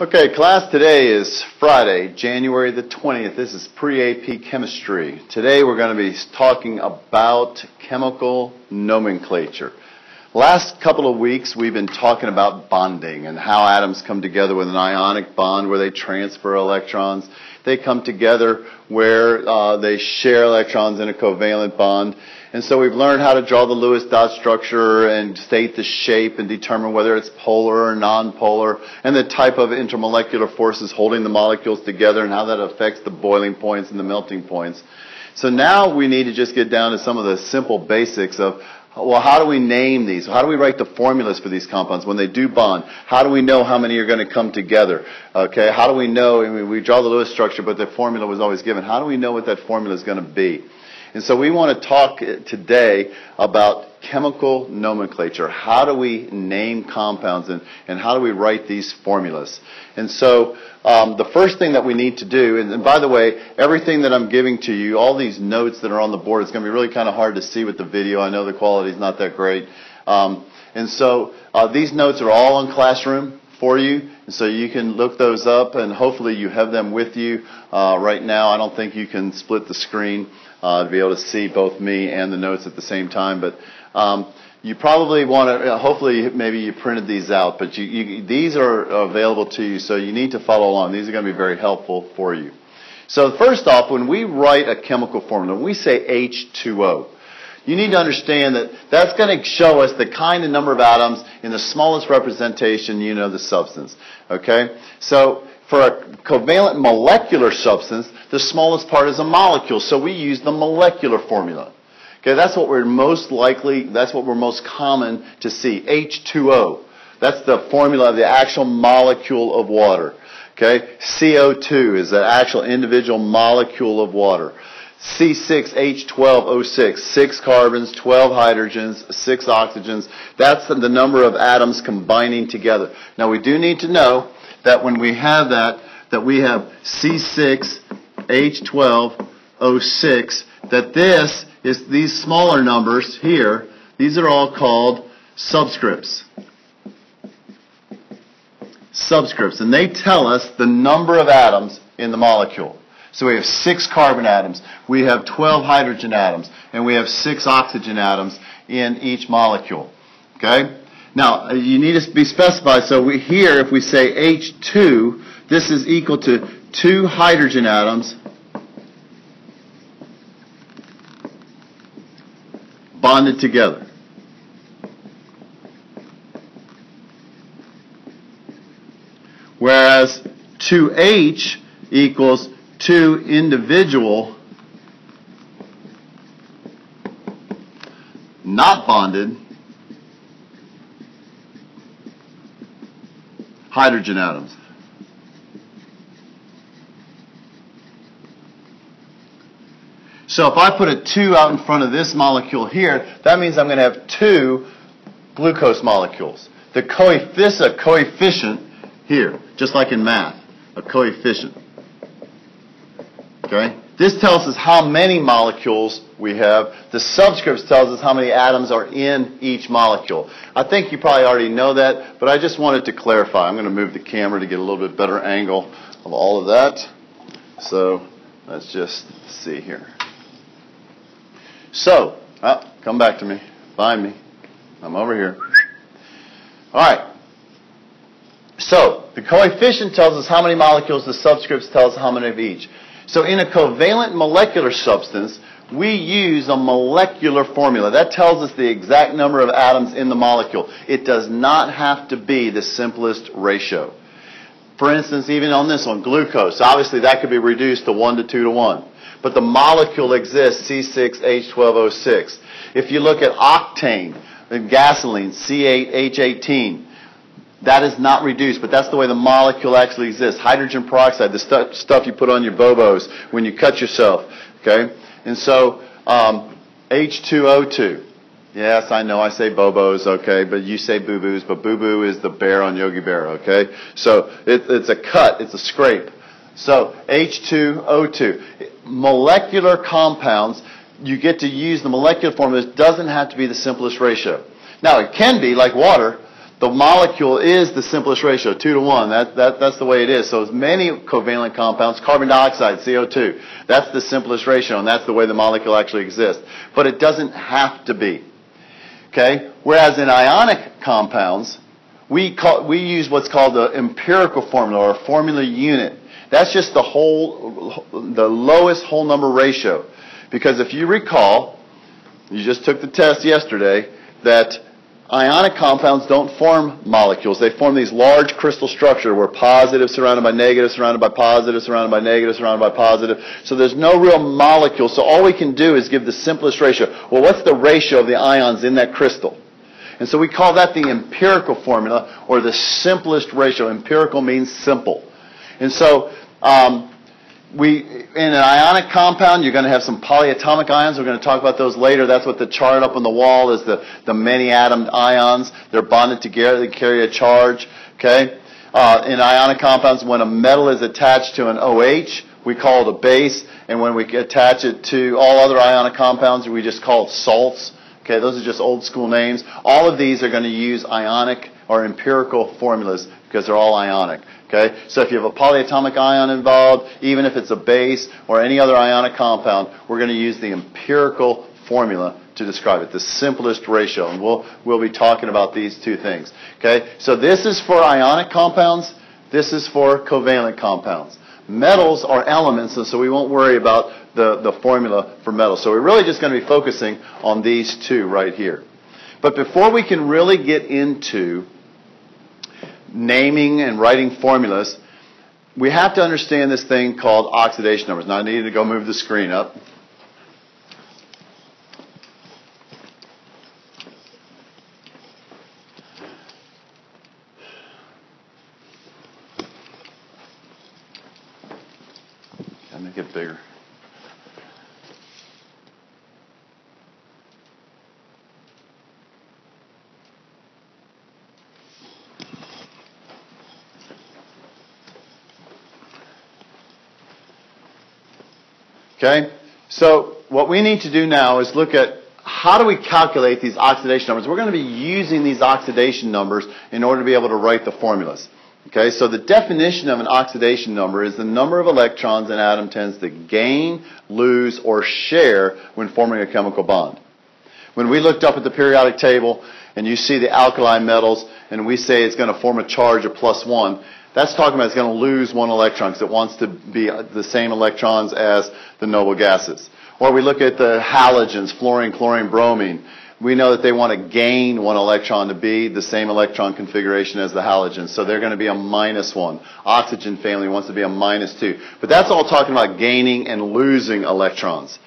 Okay, class today is Friday, January the 20th. This is pre-AP chemistry. Today we're going to be talking about chemical nomenclature. Last couple of weeks we've been talking about bonding and how atoms come together with an ionic bond where they transfer electrons. They come together where uh, they share electrons in a covalent bond. And so we've learned how to draw the Lewis dot structure and state the shape and determine whether it's polar or nonpolar and the type of intermolecular forces holding the molecules together and how that affects the boiling points and the melting points. So now we need to just get down to some of the simple basics of well, how do we name these? How do we write the formulas for these compounds when they do bond? How do we know how many are going to come together? Okay, how do we know? I mean, we draw the Lewis structure, but the formula was always given. How do we know what that formula is going to be? And so we want to talk today about chemical nomenclature. How do we name compounds and, and how do we write these formulas? And so um, the first thing that we need to do, and, and, by the way, everything that I'm giving to you, all these notes that are on the board, it's going to be really kind of hard to see with the video. I know the quality is not that great. Um, and so uh, these notes are all on Classroom for you. And so you can look those up and hopefully you have them with you uh, right now. I don't think you can split the screen uh, to be able to see both me and the notes at the same time. But um, you probably want to, uh, hopefully maybe you printed these out, but you, you, these are available to you, so you need to follow along. These are going to be very helpful for you. So first off, when we write a chemical formula, when we say H2O, you need to understand that that's going to show us the kind of number of atoms in the smallest representation, you know, the substance. Okay? So for a covalent molecular substance, the smallest part is a molecule, so we use the molecular formula. Okay, that's what we're most likely, that's what we're most common to see. H2O. That's the formula of the actual molecule of water. Okay, CO2 is the actual individual molecule of water. C6H12O6, six carbons, 12 hydrogens, six oxygens. That's the number of atoms combining together. Now we do need to know that when we have that, that we have C6H12O6, that this is these smaller numbers here, these are all called subscripts. Subscripts, and they tell us the number of atoms in the molecule. So we have six carbon atoms, we have 12 hydrogen atoms, and we have six oxygen atoms in each molecule. Okay? Now, uh, you need to be specified. So we, here, if we say H2, this is equal to two hydrogen atoms bonded together. Whereas 2H equals two individual not bonded hydrogen atoms. So if I put a 2 out in front of this molecule here, that means I'm going to have two glucose molecules. The coefficient, coefficient here, just like in math, a coefficient. Okay? This tells us how many molecules we have. The subscripts tells us how many atoms are in each molecule. I think you probably already know that, but I just wanted to clarify. I'm going to move the camera to get a little bit better angle of all of that. So let's just see here. So, oh, come back to me. Find me. I'm over here. All right. So, the coefficient tells us how many molecules, the subscripts tells us how many of each. So in a covalent molecular substance, we use a molecular formula. That tells us the exact number of atoms in the molecule. It does not have to be the simplest ratio. For instance, even on this one, glucose, obviously that could be reduced to 1 to 2 to 1. But the molecule exists, C6H12O6. If you look at octane, in gasoline, C8H18, that is not reduced, but that's the way the molecule actually exists. Hydrogen peroxide, the stu- stuff you put on your bobos when you cut yourself. Okay? And so, um, H2O2. Yes, I know I say bobos, okay, but you say boo-boos, but boo-boo is the bear on Yogi Bear, okay? So it, it's a cut, it's a scrape. So H2O2. Molecular compounds, you get to use the molecular formula. It doesn't have to be the simplest ratio. Now, it can be, like water, the molecule is the simplest ratio, 2 to 1. That, that, that's the way it is. So many covalent compounds, carbon dioxide, CO2, that's the simplest ratio, and that's the way the molecule actually exists. But it doesn't have to be. Okay? Whereas in ionic compounds, we, call, we use what's called the empirical formula or formula unit. That's just the whole, the lowest whole number ratio. Because if you recall, you just took the test yesterday, that ionic compounds don't form molecules. They form these large crystal structures where positive surrounded by negative, surrounded by positive, surrounded by negative, surrounded by positive. So there's no real molecule. So all we can do is give the simplest ratio. Well, what's the ratio of the ions in that crystal? And so we call that the empirical formula or the simplest ratio. Empirical means simple. And so um, we, in an ionic compound, you're going to have some polyatomic ions. We're going to talk about those later. That's what the chart up on the wall is, the, the many atomed ions. They're bonded together. They carry a charge. Okay? Uh, in ionic compounds, when a metal is attached to an OH, we call it a base. And when we attach it to all other ionic compounds, we just call it salts. Okay, those are just old school names. All of these are going to use ionic or empirical formulas because they're all ionic. Okay? So if you have a polyatomic ion involved, even if it's a base or any other ionic compound, we're going to use the empirical formula to describe it, the simplest ratio. And we'll, we'll be talking about these two things. Okay? So this is for ionic compounds. This is for covalent compounds. Metals are elements, and so we won't worry about the, the formula for metals. So we're really just going to be focusing on these two right here. But before we can really get into naming and writing formulas, we have to understand this thing called oxidation numbers. Now I need to go move the screen up. Gotta make it bigger. Okay? So what we need to do now is look at how do we calculate these oxidation numbers. We're going to be using these oxidation numbers in order to be able to write the formulas. Okay, so the definition of an oxidation number is the number of electrons an atom tends to gain, lose, or share when forming a chemical bond. When we looked up at the periodic table and you see the alkali metals and we say it's going to form a charge of plus one, that's talking about it's going to lose one electron because it wants to be the same electrons as the noble gases. Or we look at the halogens, fluorine, chlorine, bromine. We know that they want to gain one electron to be the same electron configuration as the halogens. So they're going to be a minus one. Oxygen family wants to be a minus two. But that's all talking about gaining and losing electrons.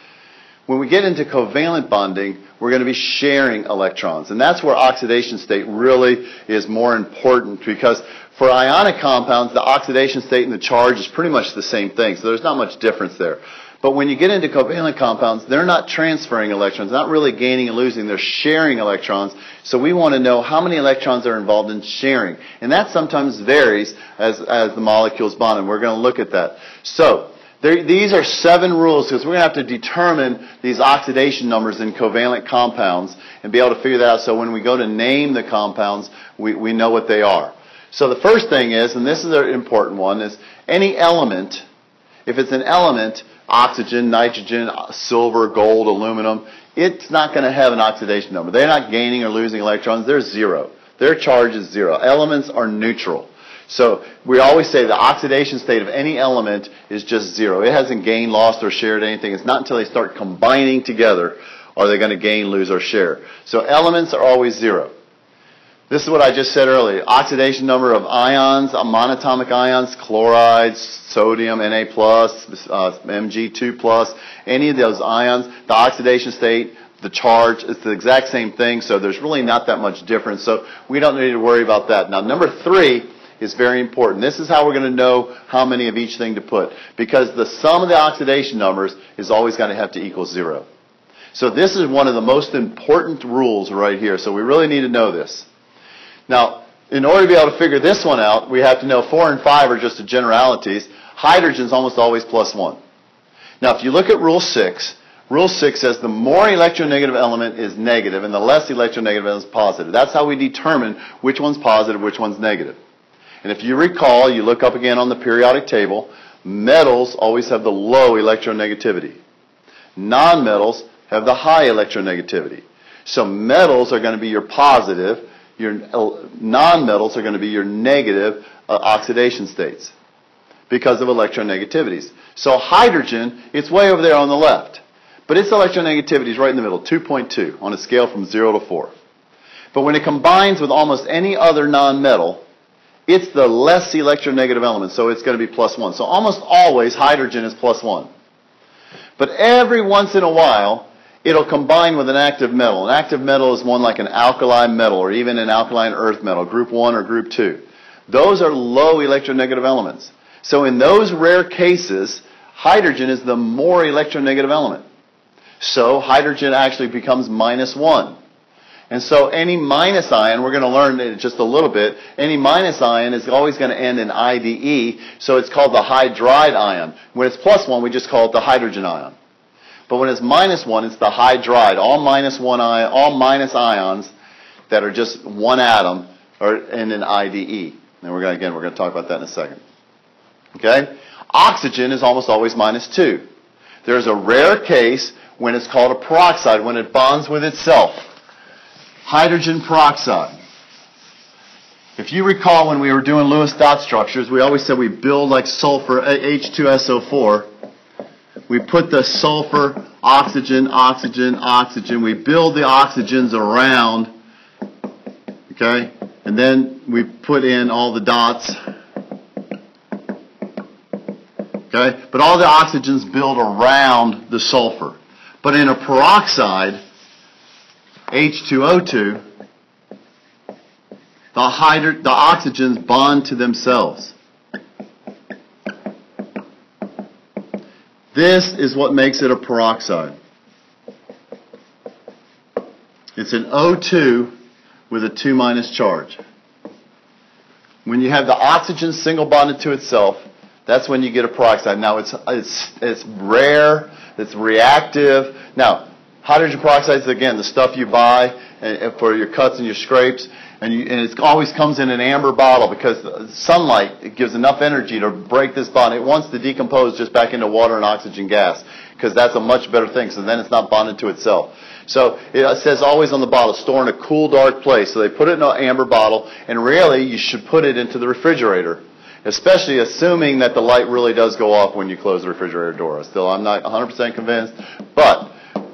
When we get into covalent bonding, we're going to be sharing electrons. And that's where oxidation state really is more important because for ionic compounds, the oxidation state and the charge is pretty much the same thing, so there's not much difference there. But when you get into covalent compounds, they're not transferring electrons, not really gaining and losing, they're sharing electrons. So we want to know how many electrons are involved in sharing. And that sometimes varies as, as the molecules bond, and we're going to look at that. So, there, these are seven rules because we're going to have to determine these oxidation numbers in covalent compounds and be able to figure that out so when we go to name the compounds, we, we know what they are. So the first thing is, and this is an important one, is any element, if it's an element, oxygen, nitrogen, silver, gold, aluminum, it's not going to have an oxidation number. They're not gaining or losing electrons. They're zero. Their charge is zero. Elements are neutral. So we always say the oxidation state of any element is just zero. It hasn't gained, lost, or shared anything. It's not until they start combining together are they going to gain, lose, or share. So elements are always zero. This is what I just said earlier. Oxidation number of ions, uh, monatomic ions, chlorides, sodium, Na+, uh, Mg2+, any of those ions, the oxidation state, the charge, it's the exact same thing, so there's really not that much difference. So we don't need to worry about that. Now, number three is very important. This is how we're going to know how many of each thing to put. Because the sum of the oxidation numbers is always going to have to equal zero. So this is one of the most important rules right here. So we really need to know this. Now, in order to be able to figure this one out, we have to know 4 and 5 are just the generalities. Hydrogen is almost always plus 1. Now, if you look at Rule 6, Rule 6 says the more electronegative element is negative and the less electronegative element is positive. That's how we determine which one's positive, which one's negative. And if you recall, you look up again on the periodic table, metals always have the low electronegativity. Nonmetals have the high electronegativity. So metals are going to be your positive, your nonmetals are going to be your negative uh, oxidation states because of electronegativities. So hydrogen, it's way over there on the left. But its electronegativity is right in the middle, 2.2 on a scale from 0 to 4. But when it combines with almost any other nonmetal, it's the less electronegative element, so it's going to be plus 1. So almost always hydrogen is plus 1. But every once in a while, it'll combine with an active metal. An active metal is one like an alkali metal or even an alkaline earth metal, group 1 or group 2. Those are low electronegative elements. So in those rare cases, hydrogen is the more electronegative element. So hydrogen actually becomes minus 1. And so any minus ion, we're going to learn in just a little bit, any minus ion is always going to end in IDE, so it's called the hydride ion. When it's plus 1, we just call it the hydrogen ion. But when it's minus 1, it's the hydride. All minus 1 ion, all minus ions that are just one atom are in IDE. And we're going to, again, we're going to talk about that in a second. Okay? Oxygen is almost always minus 2. There's a rare case when it's called a peroxide, when it bonds with itself. Hydrogen peroxide. If you recall when we were doing Lewis dot structures, we always said we build like sulfur, H2SO4. We put the sulfur, oxygen, oxygen, oxygen. We build the oxygens around, okay? And then we put in all the dots. Okay? But all the oxygens build around the sulfur. But in a peroxide, H2O2, the, hydro- the oxygens bond to themselves. This is what makes it a peroxide. It's an O2 with a 2 minus charge. When you have the oxygen single bonded to itself, that's when you get a peroxide. Now it's, it's, it's rare that's reactive. Now, hydrogen peroxide is, again, the stuff you buy for your cuts and your scrapes. And, you, and, it always comes in an amber bottle because sunlight gives enough energy to break this bond. It wants to decompose just back into water and oxygen gas because that's a much better thing. So then it's not bonded to itself. So it says always on the bottle, store in a cool, dark place. So they put it in an amber bottle, and really you should put it into the refrigerator especially assuming that the light really does go off when you close the refrigerator door. Still, I'm not 100% convinced, but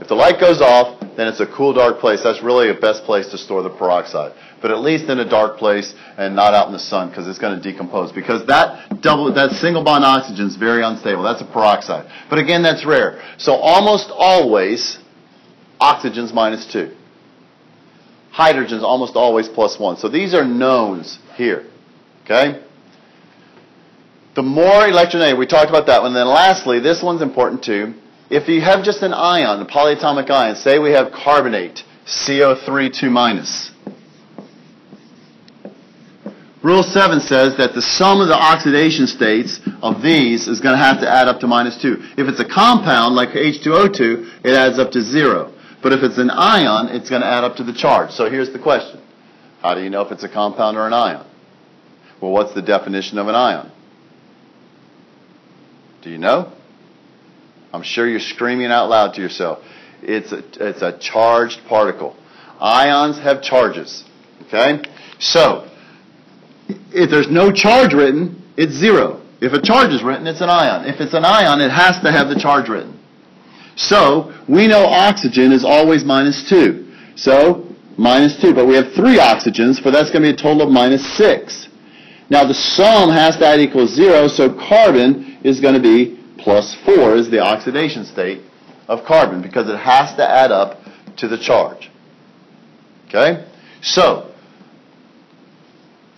the light goes off, then it's a cool, dark place. That's really the best place to store the peroxide. But at least in a dark place and not out in the sun because it's going to decompose. Because that double, that single bond oxygen is very unstable. That's a peroxide. But again, that's rare. So almost always, oxygen's minus two. Hydrogen's almost always plus one. So these are knowns here. Okay? The more electronegative, we talked about that one. And then lastly, this one's important too. If you have just an ion, a polyatomic ion, say we have carbonate, CO3 2 minus. Rule 7 says that the sum of the oxidation states of these is going to have to add up to minus 2. If it's a compound like H2O2, it adds up to 0. But if it's an ion, it's going to add up to the charge. So here's the question. How do you know if it's a compound or an ion? Well, what's the definition of an ion? Do you know? I'm sure you're screaming out loud to yourself. It's a, it's a charged particle. Ions have charges. Okay? So, if there's no charge written, it's zero. If a charge is written, it's an ion. If it's an ion, it has to have the charge written. So, we know oxygen is always minus 2. So, minus 2. But we have three oxygens, for that's going to be a total of minus 6. Now, the sum has to equal 0, so carbon is going to be plus 4 is the oxidation state of carbon because it has to add up to the charge. Okay? So,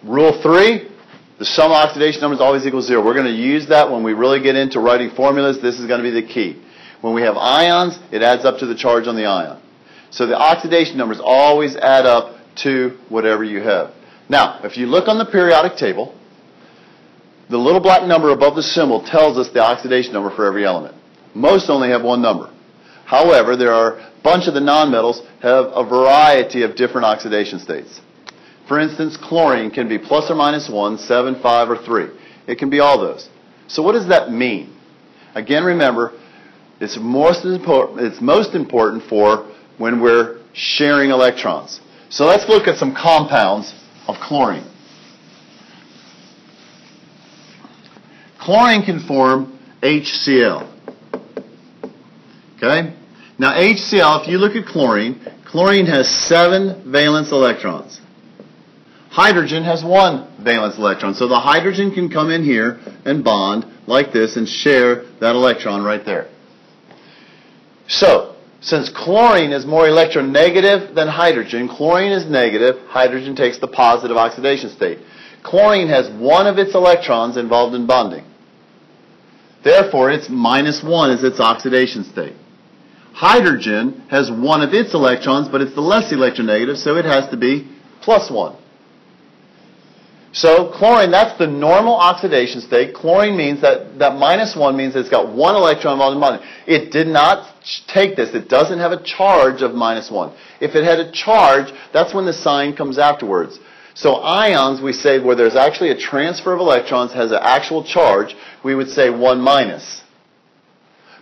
rule 3, the sum oxidation number is always equal to 0. We're going to use that when we really get into writing formulas. This is going to be the key. When we have ions, it adds up to the charge on the ion. So the oxidation numbers always add up to whatever you have. Now, if you look on the periodic table, the little black number above the symbol tells us the oxidation number for every element. Most only have one number. However, there are a bunch of the nonmetals have a variety of different oxidation states. For instance, chlorine can be plus or minus 1, 7, 5, or 3. It can be all those. So what does that mean? Again, remember, it's most it's most important for when we're sharing electrons. So let's look at some compounds of chlorine. Chlorine can form HCl. Okay? Now HCl, if you look at chlorine, chlorine has seven valence electrons. Hydrogen has one valence electron. So the hydrogen can come in here and bond like this and share that electron right there. So, since chlorine is more electronegative than hydrogen, chlorine is negative, hydrogen takes the positive oxidation state. Chlorine has one of its electrons involved in bonding. Therefore, it's minus one is its oxidation state. Hydrogen has one of its electrons, but it's the less electronegative, so it has to be plus one. So chlorine, that's the normal oxidation state. Chlorine means that, that minus one means it's got one electron involved in bonding. It did not take this. It doesn't have a charge of minus one. If it had a charge, that's when the sign comes afterwards. So ions, we say where there's actually a transfer of electrons has an actual charge, we would say one minus.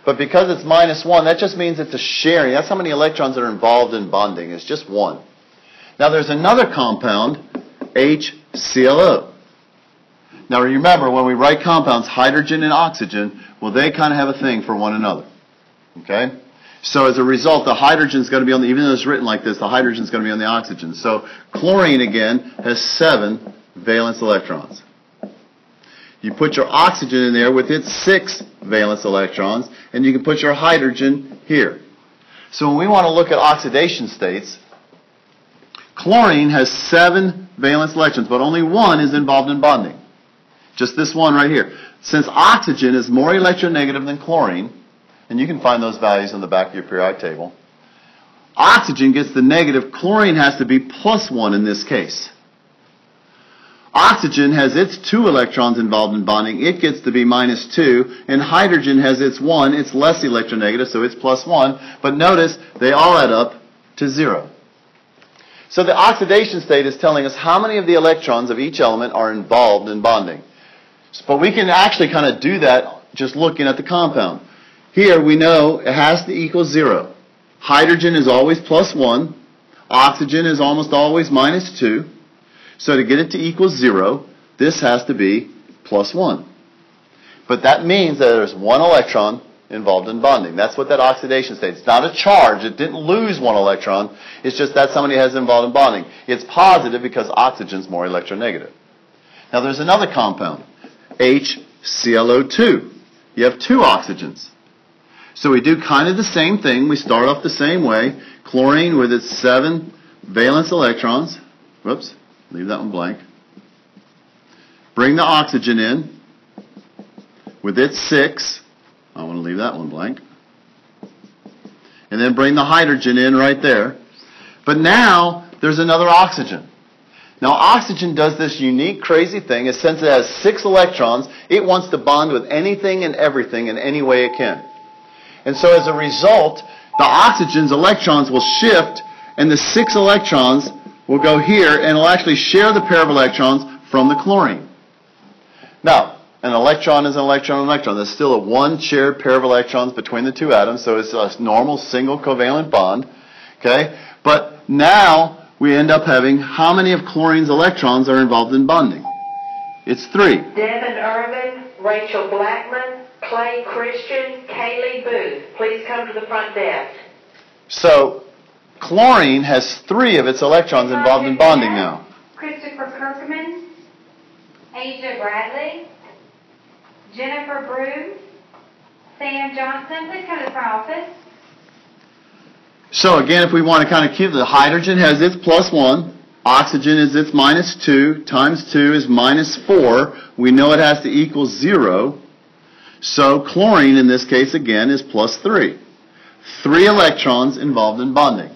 But because it's minus one, that just means it's a sharing. That's how many electrons are involved in bonding. It's just one. Now there's another compound, HClO. Now remember, when we write compounds, hydrogen and oxygen, well, they kind of have a thing for one another. Okay? So as a result, the hydrogen is going to be on the, even though it's written like this, the hydrogen is going to be on the oxygen. So chlorine, again, has seven valence electrons. You put your oxygen in there with its six valence electrons, and you can put your hydrogen here. So when we want to look at oxidation states, chlorine has seven valence electrons, but only one is involved in bonding. Just this one right here. Since oxygen is more electronegative than chlorine, and you can find those values on the back of your periodic table, oxygen gets the negative, chlorine has to be plus one in this case. Oxygen has its two electrons involved in bonding. It gets to be minus two. And hydrogen has its one. It's less electronegative, so it's plus one. But notice they all add up to zero. So the oxidation state is telling us how many of the electrons of each element are involved in bonding. But we can actually kind of do that just looking at the compound. Here we know it has to equal zero. Hydrogen is always plus one. Oxygen is almost always minus two. So to get it to equal 0, this has to be plus 1. But that means that there's one electron involved in bonding. That's what that oxidation state. It's not a charge. It didn't lose one electron. It's just that somebody has involved in bonding. It's positive because oxygen's more electronegative. Now there's another compound, HClO2. You have two oxygens. So we do kind of the same thing. We start off the same way. Chlorine with its seven valence electrons. Whoops. Leave that one blank. Bring the oxygen in with its six. I want to leave that one blank. And then bring the hydrogen in right there. But now there's another oxygen. Now oxygen does this unique, crazy thing. Is since it has six electrons, it wants to bond with anything and everything in any way it can. And so as a result, the oxygen's electrons will shift and the six electrons will go here and it'll actually share the pair of electrons from the chlorine. Now, an electron is an electron and electron. There's still a one shared pair of electrons between the two atoms, so it's a normal single covalent bond. Okay? But now we end up having how many of chlorine's electrons are involved in bonding? It's three. Devin Irvin, Rachel Blackman, Clay Christian, Kaylee Booth. Please come to the front desk. So Chlorine has three of its electrons involved in bonding now. Christopher Kirkman, Asia Bradley, Jennifer Brew, Sam Johnson. Please come to the front office. So again, if we want to kind of keep the hydrogen has its plus one, oxygen is its minus two, times two is minus four. We know it has to equal zero. So chlorine in this case again is plus three. Three electrons involved in bonding.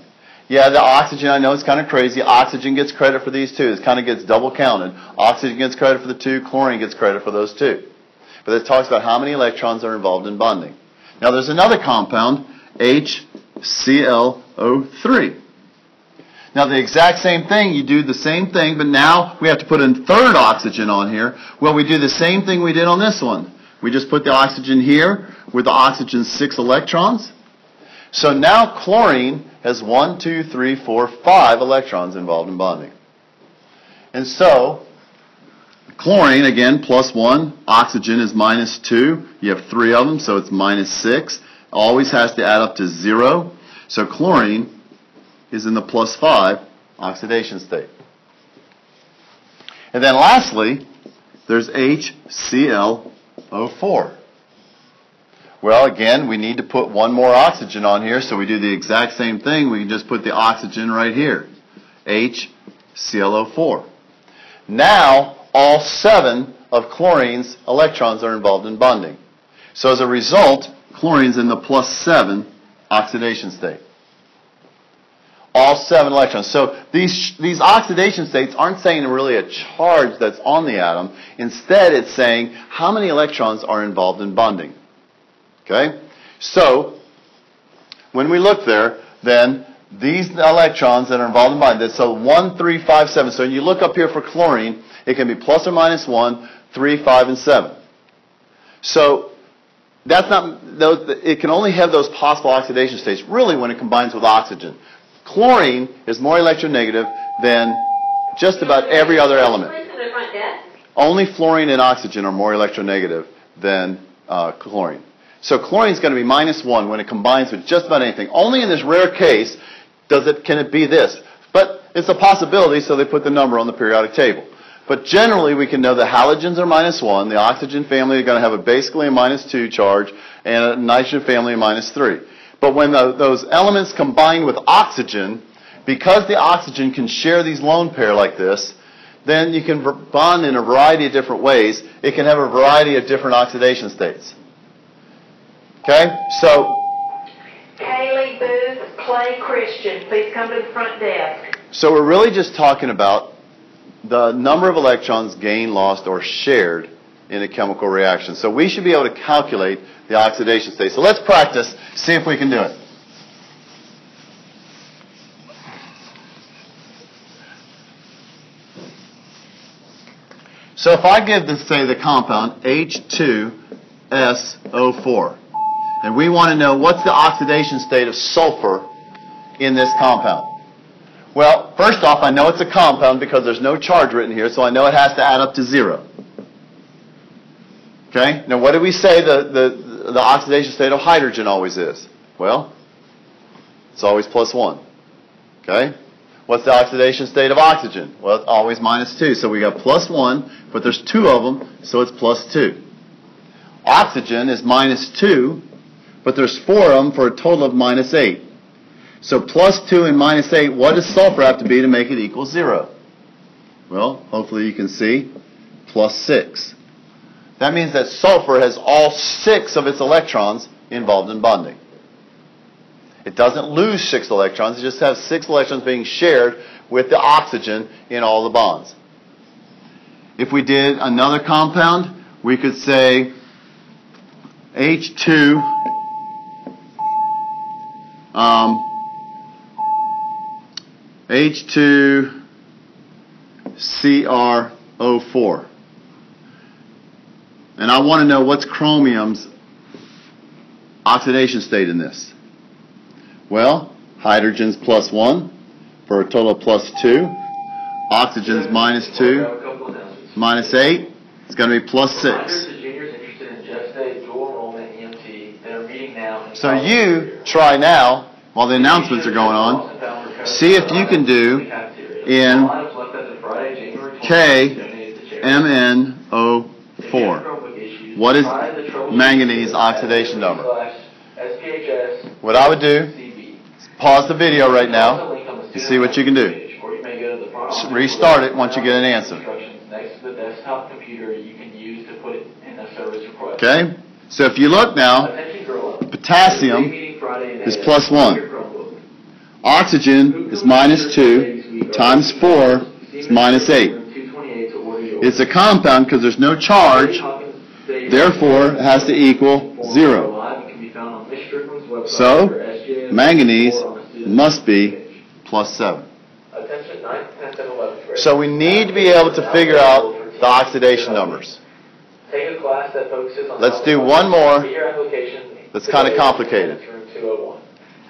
Yeah, the oxygen, I know it's kind of crazy. Oxygen gets credit for these two. It kind of gets double counted. Oxygen gets credit for the two. Chlorine gets credit for those two. But it talks about how many electrons are involved in bonding. Now there's another compound, HClO3. Now the exact same thing, you do the same thing, but now we have to put a third oxygen on here. Well, we do the same thing we did on this one. We just put the oxygen here with the oxygen six electrons. So now chlorine has one, two, three, four, five electrons involved in bonding. And so, chlorine, again, plus one. Oxygen is minus two. You have three of them, so it's minus six. Always has to add up to zero. So chlorine is in the plus 5 oxidation state. And then lastly, there's HClO4. Well, again, we need to put one more oxygen on here, so we do the exact same thing. We can just put the oxygen right here. HClO4. Now, all seven of chlorine's electrons are involved in bonding. So as a result, chlorine's in the plus 7 oxidation state all seven electrons. So these, these oxidation states aren't saying really a charge that's on the atom. Instead, it's saying how many electrons are involved in bonding. Okay? So, when we look there, then these electrons that are involved in bonding, so 1, 3, 5, 7. So when you look up here for chlorine, it can be plus or minus 1, 3, 5, and 7. So that's not, it can only have those possible oxidation states really when it combines with oxygen. Chlorine is more electronegative than just about every other element. Only fluorine and oxygen are more electronegative than uh, chlorine. So chlorine is going to be minus one when it combines with just about anything. Only in this rare case does it can it be this. But it's a possibility, so they put the number on the periodic table. But generally, we can know the halogens are minus one, the oxygen family are going to have a basically a minus two charge, and a nitrogen family a minus three. But when the, those elements combine with oxygen, because the oxygen can share these lone pair like this, then you can bond in a variety of different ways. It can have a variety of different oxidation states. Okay? So. Kaylee Booth, Clay Christian, please come to the front desk. So we're really just talking about the number of electrons gained, lost, or shared in a chemical reaction. So we should be able to calculate the oxidation state. So let's practice, see if we can do it. So if I give this, say, the compound H2SO4, and we want to know what's the oxidation state of sulfur in this compound. Well, first off, I know it's a compound because there's no charge written here, so I know it has to add up to zero. Okay? Now, what do we say the, the, the oxidation state of hydrogen always is? Well, it's always plus 1. Okay? What's the oxidation state of oxygen? Well, it's always minus 2. So we got plus 1, but there's two of them, so it's plus 2. Oxygen is minus 2, but there's four of them for a total of minus 8. So plus 2 and minus 8, what does sulfur have to be to make it equal 0? Well, hopefully you can see plus 6. That means that sulfur has all six of its electrons involved in bonding. It doesn't lose six electrons, it just has six electrons being shared with the oxygen in all the bonds. If we did another compound, we could say H2 um, H2CrO4. And I want to know what's chromium's oxidation state in this. Well, hydrogen's plus 1 for a total of plus 2. Oxygen's minus 2. Minus 8. It's going to be plus 6. So you try now, while the announcements are going on, see if you can do in KMNO4. What is manganese oxidation number? What I would do, pause the video right now and see what you can do. Restart it once you get an answer. Okay? So if you look now, potassium is plus 1. Oxygen is minus 2 times 4 is minus 8. It's a compound because there's no charge Therefore, it has to equal 0. So, manganese report on the student's must be plus 7. Attention 9th, 10th, and 11th grade. So we need to be able to figure out the oxidation numbers. Take a class that focuses on. Let's do one more. Get your application. That's kinda complicated. It's room 201.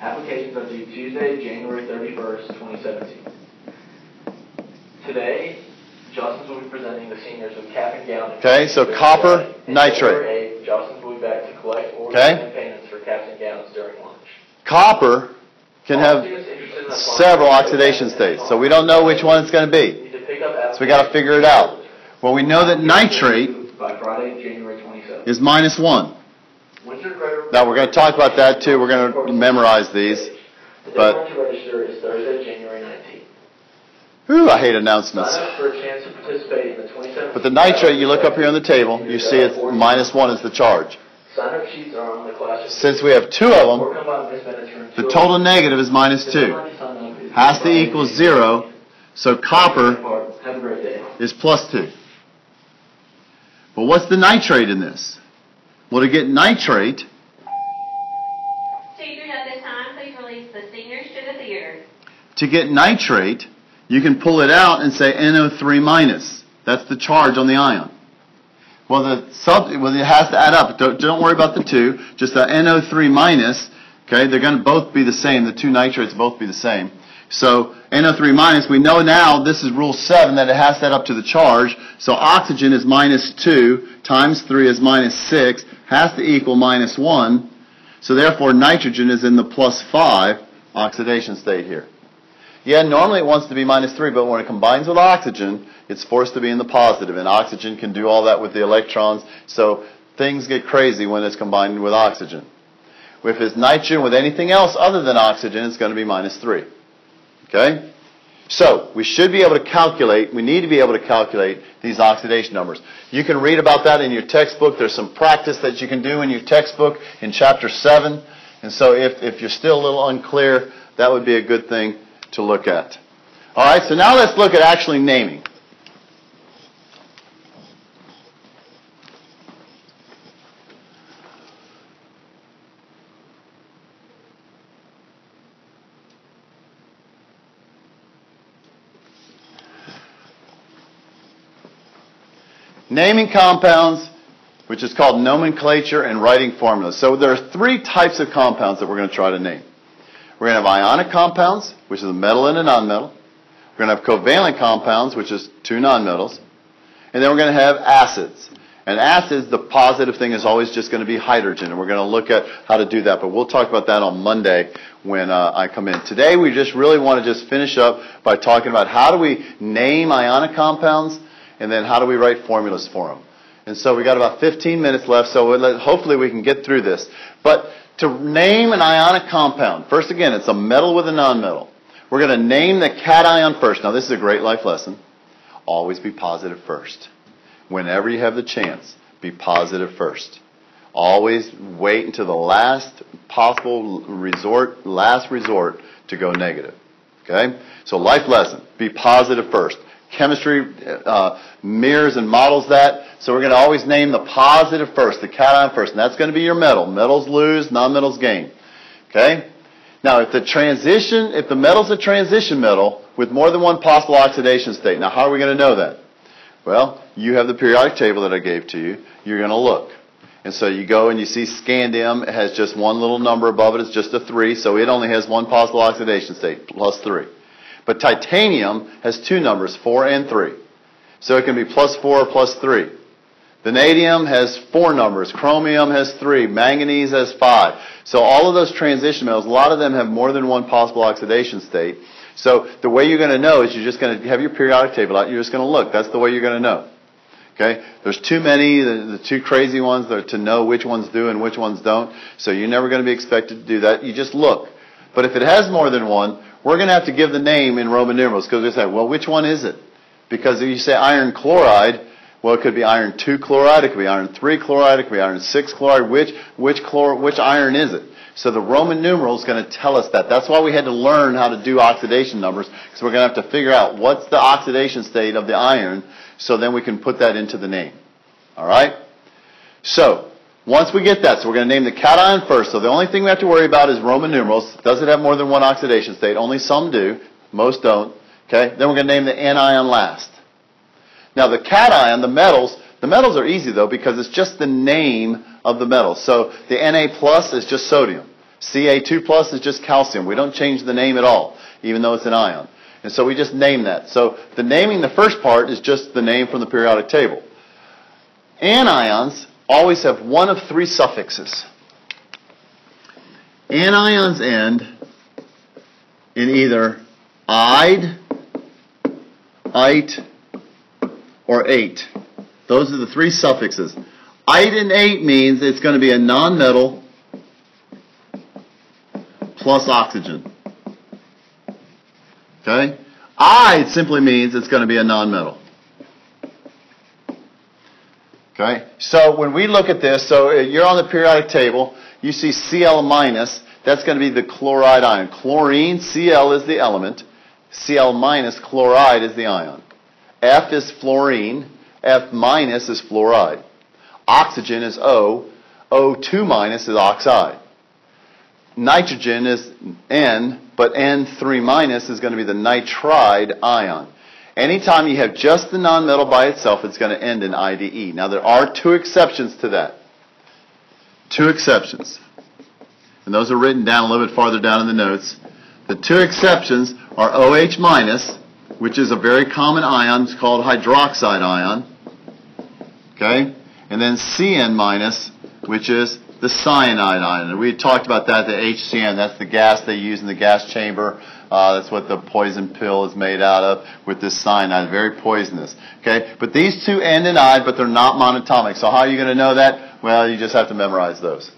Applications are due Tuesday, January 31st, 2017. Today, Jostens will be presenting the seniors with cap and gown. Okay, so copper nitrate. 8th, Jostens will be back to collect orders Okay. and payments for caps and gowns during lunch. Copper can All have students interested in applying several oxidation states, so we don't know which one it's going to be. Need to pick up So we got to figure it out. Well, we know that nitrate By Friday, January 27th. is minus 1. Now, we're going to talk about that too. We're going to memorize these. The but- to register is Thursday, January 19th. Ooh, I hate Sign announcements. up for a chance to participate in the 27th. But the nitrate, you look up here on the table, you see it's minus 1 is the charge. Sign up sheets are on the class. Since we have two of them, come by Miss Bennett's room. the total negative is minus 2. Has to equal 0, so copper Have a great day. is plus 2. But what's the nitrate in this? Well, to get nitrate, Teachers, at this time, please release the seniors to the to get nitrate, you can pull it out and say NO3 minus. That's the charge on the ion. Well, the sub, well, it has to add up. Don't, don't worry about the two. Just the NO3 minus. Okay, they're going to both be the same. The two nitrates both be the same. So NO3 minus, we know now this is rule 7 that it has to add up to the charge. So oxygen is minus 2 times 3 is minus 6, has to equal minus 1. So therefore nitrogen is in the plus 5 oxidation state here. Yeah, normally it wants to be minus 3, but when it combines with oxygen, it's forced to be in the positive. and oxygen can do all that with the electrons, so things get crazy when it's combined with oxygen. If it's nitrogen with anything else other than oxygen, it's going to be minus 3. Okay? So, we should be able to calculate, we need to be able to calculate these oxidation numbers. You can read about that in your textbook. There's some practice that you can do in your textbook in chapter 7. And so if, if you're still a little unclear, that would be a good thing to look at. All right, so now let's look at actually naming. Naming compounds, which is called nomenclature and writing formulas. So there are three types of compounds that we're going to try to name. We're going to have ionic compounds, which is a metal and a nonmetal. We're going to have covalent compounds, which is two nonmetals. And then we're going to have acids. And acids, the positive thing is always just going to be hydrogen. And we're going to look at how to do that. But we'll talk about that on Monday when uh, I come in. Today, we just really want to just finish up by talking about how do we name ionic compounds and then how do we write formulas for them. And so we got about 15 minutes left, so hopefully we can get through this. But to name an ionic compound, first again, it's a metal with a nonmetal. We're going to name the cation first. Now, this is a great life lesson. Always be positive first. Whenever you have the chance, be positive first. Always wait until the last possible resort, last resort to go negative. Okay? So, life lesson be positive first. Chemistry uh, mirrors and models that. So we're going to always name the positive first, the cation first, and that's going to be your metal. Metals lose, non-metals gain. Okay? Now, if the transition, if the metal's a transition metal with more than one possible oxidation state, now how are we going to know that? Well, you have the periodic table that I gave to you. You're going to look. And so you go and you see scandium has just one little number above it. It's just a 3, so it only has one possible oxidation state, plus 3. But titanium has two numbers, 4 and 3. So it can be plus 4 or plus 3. Vanadium has four numbers. Chromium has three. Manganese has five. So all of those transition metals, a lot of them have more than one possible oxidation state. So the way you're going to know is you're just going to have your periodic table out. You're just going to look. That's the way you're going to know. Okay? There's too many, the, the two crazy ones that to know which ones do and which ones don't. So you're never going to be expected to do that. You just look. But if it has more than one, we're going to have to give the name in Roman numerals because we say, well, which one is it? Because if you say iron chloride, well, it could be iron 2 chloride, it could be iron 3 chloride, it could be iron 6 chloride. Which, which, chlor, which iron is it? So the Roman numeral is going to tell us that. That's why we had to learn how to do oxidation numbers, because we're going to have to figure out what's the oxidation state of the iron, so then we can put that into the name. All right? So, Once we get that, so we're going to name the cation first. So the only thing we have to worry about is Roman numerals. Does it have more than one oxidation state? Only some do. Most don't. Okay? Then we're going to name the anion last. Now the cation, the metals, the metals are easy though because it's just the name of the metal. So the Na plus is just sodium. Ca2 plus is just calcium. We don't change the name at all, even though it's an ion. And so we just name that. So the naming the first part is just the name from the periodic table. Anions always have one of three suffixes. Anions end in either ide, ite, or ate. Those are the three suffixes. Ite and ate means it's going to be a nonmetal plus oxygen. Okay? Ide simply means it's going to be a nonmetal. Okay? So when we look at this, so uh, you're on the periodic table, you see Cl minus, that's going to be the chloride ion. Chlorine, Cl is the element. Cl minus, chloride is the ion. F is fluorine. F minus is fluoride. Oxygen is O. O2 minus is oxide. Nitrogen is N, but N3 minus is going to be the nitride ion. Anytime you have just the nonmetal by itself, it's going to end in IDE. Now, there are two exceptions to that. Two exceptions. And those are written down a little bit farther down in the notes. The two exceptions are OH minus, which is a very common ion. It's called hydroxide ion. Okay? And then CN minus, which is the cyanide ion. And we talked about that, the HCN. That's the gas they use in the gas chamber. Uh, that's what the poison pill is made out of with this cyanide. Very poisonous. Okay? But these two end in ide, but they're not monatomic. So how are you going to know that? Well, you just have to memorize those.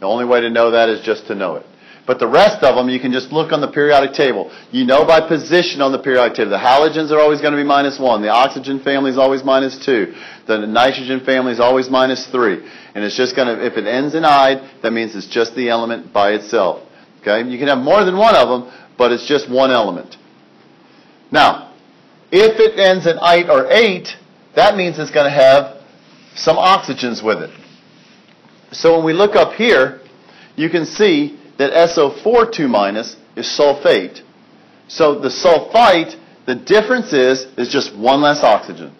The only way to know that is just to know it. But the rest of them, you can just look on the periodic table. You know by position on the periodic table. The halogens are always going to be minus 1. The oxygen family is always minus 2. The nitrogen family is always minus 3. And it's just going to, if it ends in ide, that means it's just the element by itself. Okay? You can have more than one of them, but it's just one element. Now, if it ends in ite or ate, that means it's going to have some oxygens with it. So when we look up here, you can see that SO4 2 minus is sulfate. So the sulfite, the difference is, is just one less oxygen.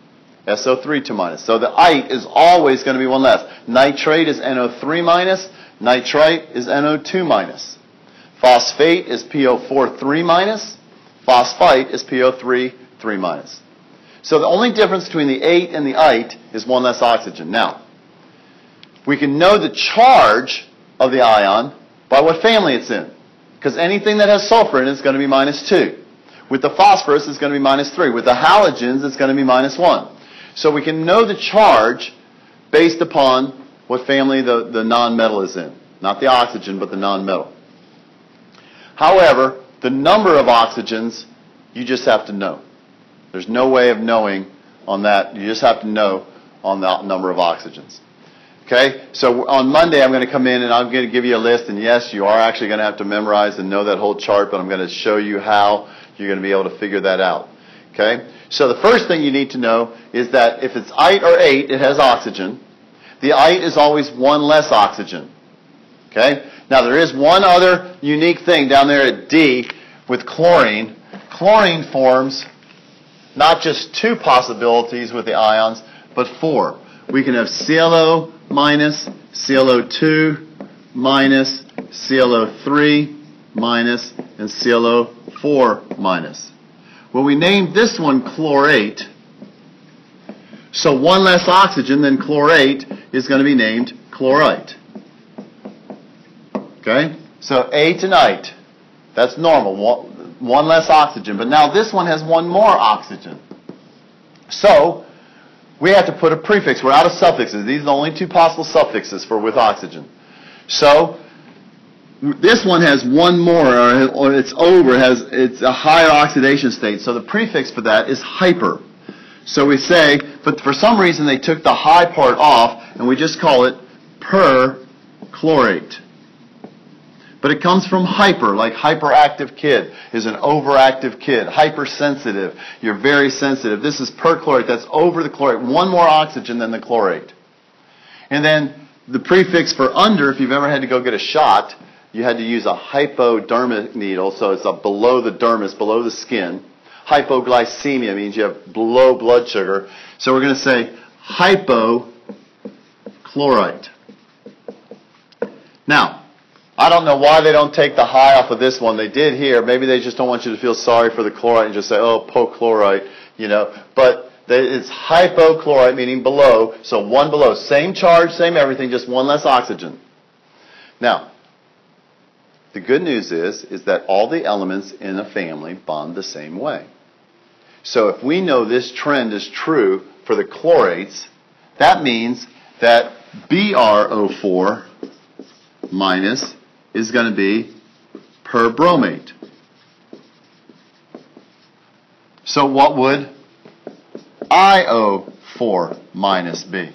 SO3 2 minus. So the ite is always going to be one less. Nitrate is NO3 minus. Nitrite is NO2 minus. Phosphate is PO4 3 minus. Phosphite is PO3 3 minus. So the only difference between the ate and the ite is one less oxygen. Now, we can know the charge of the ion by what family it's in. Because anything that has sulfur in it is going to be minus 2. With the phosphorus, it's going to be minus 3. With the halogens, it's going to be minus 1. So we can know the charge based upon what family the, the nonmetal is in. Not the oxygen, but the nonmetal. However, the number of oxygens, you just have to know. There's no way of knowing on that. You just have to know on the number of oxygens. Okay? So on Monday, I'm going to come in and I'm going to give you a list. And yes, you are actually going to have to memorize and know that whole chart, but I'm going to show you how you're going to be able to figure that out. Okay? So the first thing you need to know is that if it's ite or ate, it has oxygen. The ite is always one less oxygen. Okay? Now there is one other unique thing down there at D with chlorine. Chlorine forms not just two possibilities with the ions, but four. We can have ClO minus, ClO2 minus, ClO3 minus, and ClO4 minus. Well, we named this one chlorate. So one less oxygen than chlorate is going to be named chlorite. Okay? So A tonight. That's normal. One less oxygen. But now this one has one more oxygen. So we have to put a prefix. We're out of suffixes. These are the only two possible suffixes for with oxygen. So this one has one more, or, it's over, has it's a higher oxidation state. So the prefix for that is hyper. So we say, but for some reason they took the high part off, and we just call it perchlorate. But it comes from hyper, like hyperactive kid is an overactive kid. Hypersensitive, you're very sensitive. This is perchlorate, that's over the chlorate. One more oxygen than the chlorate. And then the prefix for under, if you've ever had to go get a shot, you had to use a hypodermic needle, so it's below the dermis, below the skin. Hypoglycemia means you have low blood sugar. So we're going to say hypochlorite. Now, I don't know why they don't take the high off of this one. They did here. Maybe they just don't want you to feel sorry for the chlorite and just say, oh, pochlorite, you know. But it's hypochlorite, meaning below. So one below. Same charge, same everything, just one less oxygen. Now, the good news is, is that all the elements in a family bond the same way. So if we know this trend is true for the chlorates, that means that BrO4 minus is going to be perbromate. So what would IO4 minus be?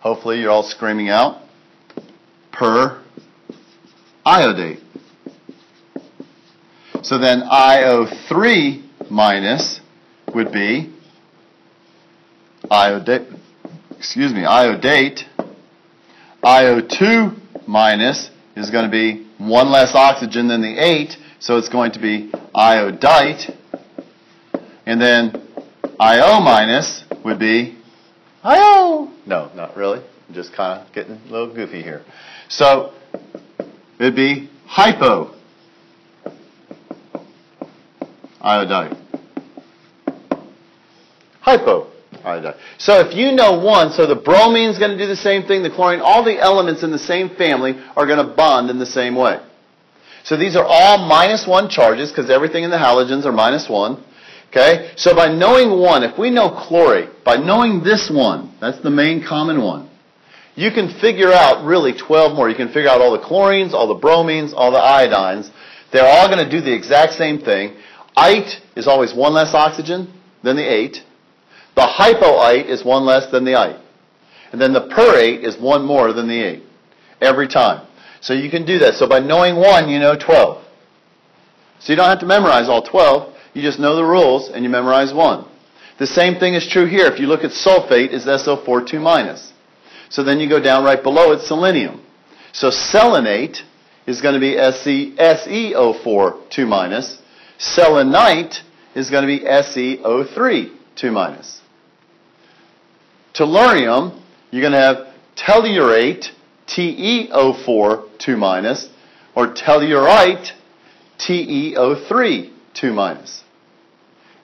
Hopefully you're all screaming out per iodate. So then IO3 minus would be iodate, excuse me, iodate. IO2 minus is going to be one less oxygen than the ate, so it's going to be iodite. And then IO minus would be IO. No, not really. I'm just kind of getting a little goofy here. So it'd be hypo iodide. Hypo So if you know one, so the bromine is going to do the same thing, the chlorine, all the elements in the same family are going to bond in the same way. So these are all minus one charges because everything in the halogens are minus one. Okay? So by knowing one, if we know chlorate, by knowing this one, that's the main common one, you can figure out really 12 more. You can figure out all the chlorines, all the bromines, all the iodines. They're all going to do the exact same thing. Ite is always one less oxygen than the ate. The hypoite is one less than the ite. And then the perate is one more than the ate. Every time. So you can do that. So by knowing one, you know 12. So you don't have to memorize all 12. You just know the rules and you memorize one. The same thing is true here. If you look at sulfate, is SO4 2 minus. So then you go down right below it, selenium. So selenate is going to be SeO4 2 minus. Selenite is going to be SeO3 2 minus. Tellurium, you're going to have tellurate, TeO4 2 minus, or tellurite, TeO3 2 minus.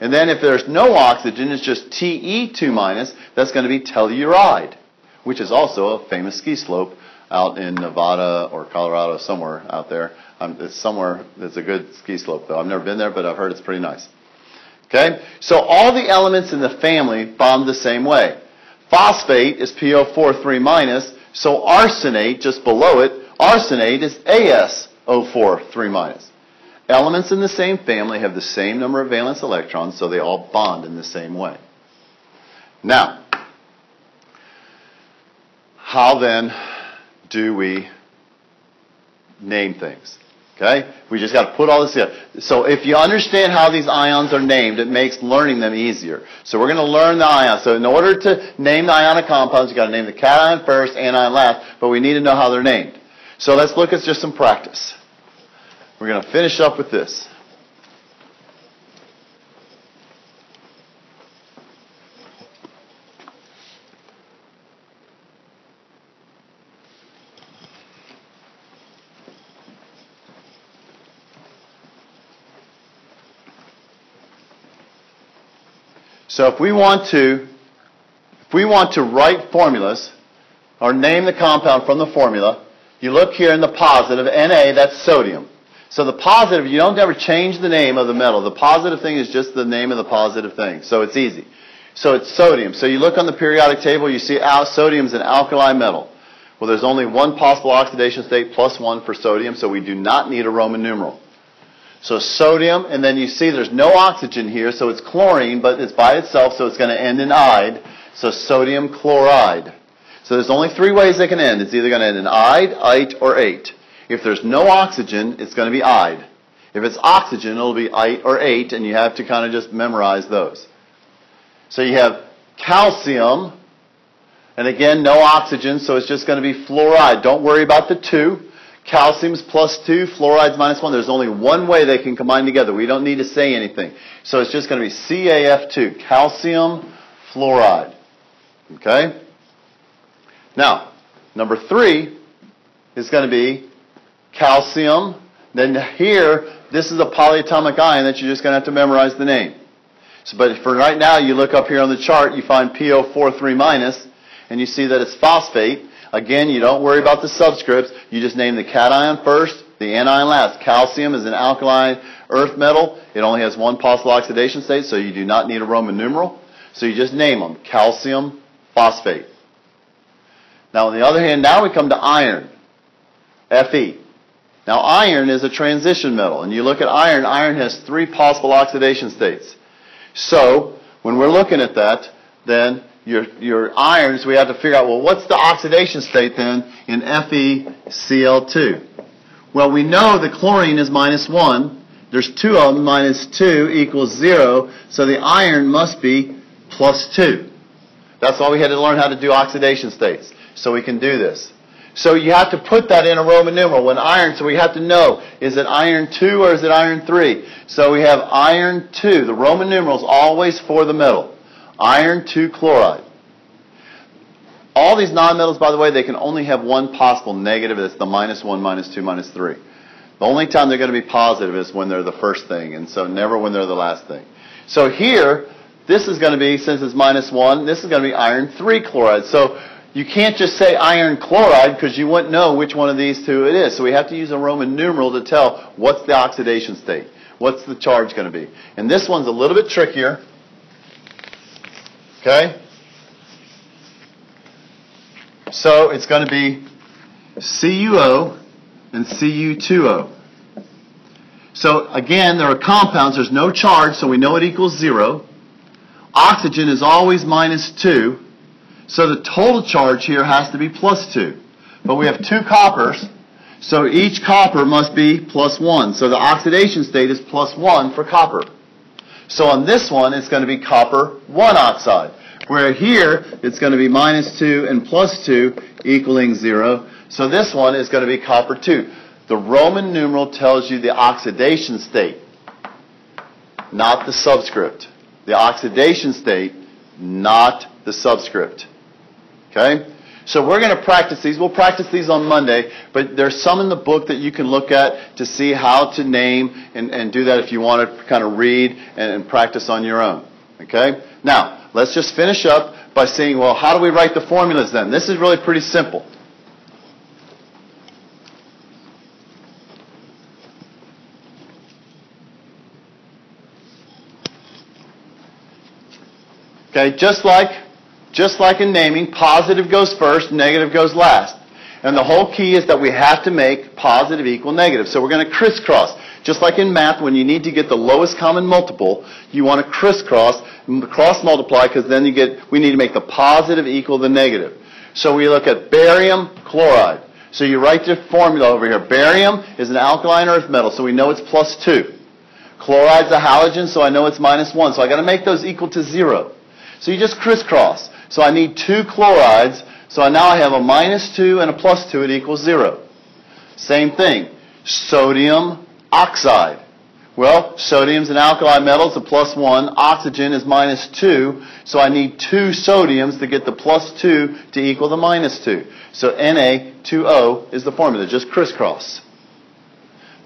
And then if there's no oxygen, it's just Te2 minus, that's going to be telluride, which is also a famous ski slope out in Nevada or Colorado, somewhere out there. Um, it's somewhere that's a good ski slope, though. I've never been there, but I've heard it's pretty nice. Okay? So all the elements in the family bond the same way. Phosphate is PO4 3 minus, so arsenate, just below it, arsenate is AsO4 3 minus. Elements in the same family have the same number of valence electrons, so they all bond in the same way. Now, how then do we name things? Okay? We just got to put all this together. So if you understand how these ions are named, it makes learning them easier. So we're going to learn the ions. So in order to name the ionic compounds, you've got to name the cation first, anion last, but we need to know how they're named. So let's look at just some practice. We're going to finish up with this. So if we want to, if we want to write formulas or name the compound from the formula, you look here in the positive, Na, that's sodium. So the positive, you don't ever change the name of the metal. The positive thing is just the name of the positive thing. So it's easy. So it's sodium. So you look on the periodic table, you see sodium is an alkali metal. Well, there's only one possible oxidation state plus one for sodium, so we do not need a Roman numeral. So sodium, and then you see there's no oxygen here, so it's chlorine, but it's by itself, so it's going to end in ide. So sodium chloride. So there's only three ways it can end. It's either going to end in ide, ite, or ate. If there's no oxygen, it's going to be ide. If it's oxygen, it'll be ite or ate, and you have to kind of just memorize those. So you have calcium, And again, no oxygen, so it's just going to be fluoride. Don't worry about the two. Calcium's plus two, fluoride's minus one. There's only one way they can combine together. We don't need to say anything. So it's just going to be CaF2, calcium fluoride. Okay? Now, number three is going to be calcium. Then here, this is a polyatomic ion that you're just going to have to memorize the name. So, but for right now, you look up here on the chart, you find PO43 minus, and you see that it's phosphate. Again, you don't worry about the subscripts. You just name the cation first, the anion last. Calcium is an alkaline earth metal. It only has one possible oxidation state, so you do not need a Roman numeral. So you just name them. Calcium phosphate. Now, on the other hand, now we come to iron. Fe. Now, iron is a transition metal. And you look at iron, iron has three possible oxidation states. So, when we're looking at that, then your, your irons, we have to figure out, well, what's the oxidation state then in FeCl2? Well, we know the chlorine is minus 1. There's two of them, minus 2 equals 0. So the iron must be plus 2. That's why we had to learn how to do oxidation states. So we can do this. So you have to put that in a Roman numeral. When iron, so we have to know, is it iron 2 or is it iron 3? So we have iron 2. The Roman numeral is always for the metal. Iron 2 chloride. All these nonmetals, by the way, they can only have one possible negative. That's the minus 1, minus 2, minus 3. The only time they're going to be positive is when they're the first thing, and so never when they're the last thing. So here, this is going to be, since it's minus 1, this is going to be iron 3 chloride. So you can't just say iron chloride because you wouldn't know which one of these two it is. So we have to use a Roman numeral to tell what's the oxidation state. What's the charge going to be? And this one's a little bit trickier. Okay? So it's going to be CuO and Cu2O. So again, there are compounds. There's no charge, so we know it equals zero. Oxygen is always minus two. So the total charge here has to be plus 2. But we have two coppers, so each copper must be plus 1. So the oxidation state is plus 1 for copper. So on this one, it's going to be copper 1 oxide. Where here, it's going to be minus 2 and plus 2 equaling 0. So this one is going to be copper 2. The Roman numeral tells you the oxidation state, not the subscript. The oxidation state, not the subscript. Okay? So we're going to practice these. We'll practice these on Monday, but there's some in the book that you can look at to see how to name and, and do that if you want to kind of read and, and practice on your own. Okay? Now, let's just finish up by saying, well, how do we write the formulas then? This is really pretty simple. Okay, just like just like in naming, positive goes first, negative goes last. And the whole key is that we have to make positive equal negative. So we're going to crisscross. Just like in math, when you need to get the lowest common multiple, you want to crisscross, cross multiply, because then you get, we need to make the positive equal the negative. So we look at barium chloride. So you write the formula over here. Barium is an alkaline earth metal, so we know it's plus 2. Chloride's a halogen, so I know it's minus 1. So i got to make those equal to 0. So you just crisscross. So I need two chlorides. So now I have a minus 2 and a plus 2. It equals 0. Same thing. Sodium oxide. Well, sodium's an alkali metal. It's a plus 1. Oxygen is minus 2. So I need two sodiums to get the plus 2 to equal the minus 2. So Na2O is the formula. Just crisscross.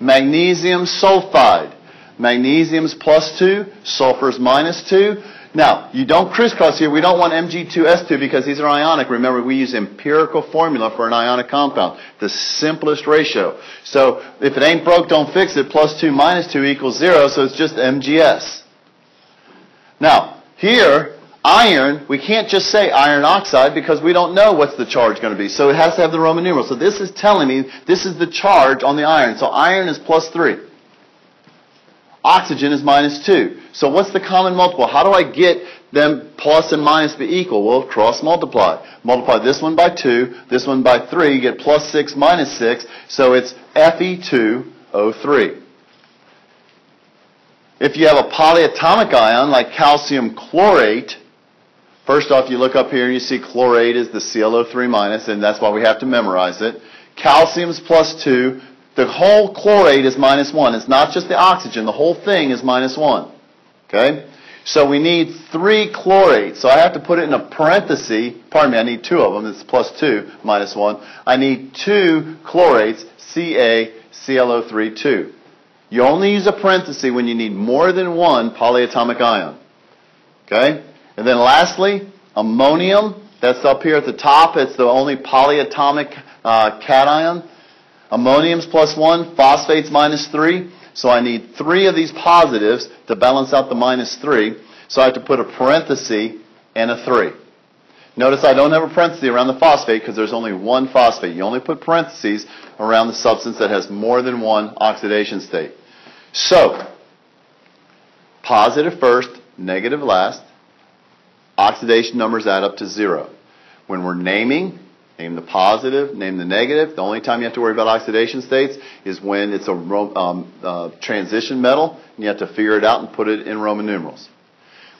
Magnesium sulfide. Magnesium's plus 2. Sulfur's minus 2. Now, you don't crisscross here. We don't want Mg2S2 because these are ionic. Remember, we use empirical formula for an ionic compound. The simplest ratio. So, if it ain't broke, don't fix it. Plus 2 minus 2 equals 0, so it's just MgS. Now, here, iron, we can't just say iron oxide because we don't know what's the charge going to be. So it has to have the Roman numeral. So this is telling me this is the charge on the iron. So iron is plus 3. Oxygen is minus 2. So what's the common multiple? How do I get them plus and minus be equal? Well, cross multiply. Multiply this one by 2, this one by 3, you get plus 6 minus 6, so it's Fe2O3. If you have a polyatomic ion like calcium chlorate, First off, you look up here and you see chlorate is the ClO3 minus, and that's why we have to memorize it. Calcium is plus 2. The whole chlorate is minus 1. It's not just the oxygen. The whole thing is minus 1. Okay? So we need three chlorates. So I have to put it in a parenthesis. Pardon me, I need two of them. It's plus 2, minus 1. I need two chlorates, CaClO3 2. You only use a parenthesis when you need more than one polyatomic ion. Okay? And then lastly, ammonium. That's up here at the top. It's the only polyatomic uh, cation. Ammonium's plus 1, phosphates minus 3. So I need three of these positives to balance out the minus 3. So I have to put a parenthesis and a 3. Notice I don't have a parenthesis around the phosphate because there's only one phosphate. You only put parentheses around the substance that has more than one oxidation state. So, positive first, negative last. Oxidation numbers add up to zero. When we're naming, name the positive, name the negative. The only time you have to worry about oxidation states is when it's a um, uh, transition metal, and you have to figure it out and put it in Roman numerals.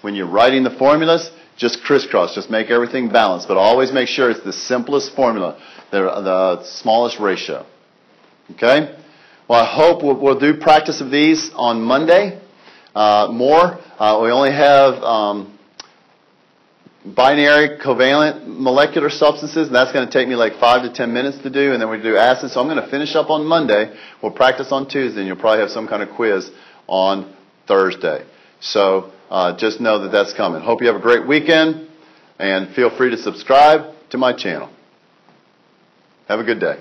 When you're writing the formulas, just crisscross, just make everything balanced, but always make sure it's the simplest formula, the, the smallest ratio. Okay? Well, I hope we'll, we'll do practice of these on Monday. Uh, more. Uh, we only have um, binary covalent molecular substances, and that's going to take me like five to ten minutes to do, and then we do acids. So I'm going to finish up on Monday. We'll practice on Tuesday, and you'll probably have some kind of quiz on Thursday. So uh, just know that that's coming. Hope you have a great weekend, and feel free to subscribe to my channel. Have a good day.